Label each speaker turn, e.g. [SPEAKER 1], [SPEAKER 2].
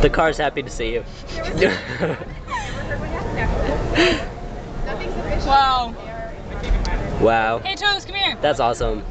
[SPEAKER 1] The car's happy to see you.
[SPEAKER 2] Wow.
[SPEAKER 1] wow.
[SPEAKER 2] Hey Toes, come here.
[SPEAKER 1] That's awesome.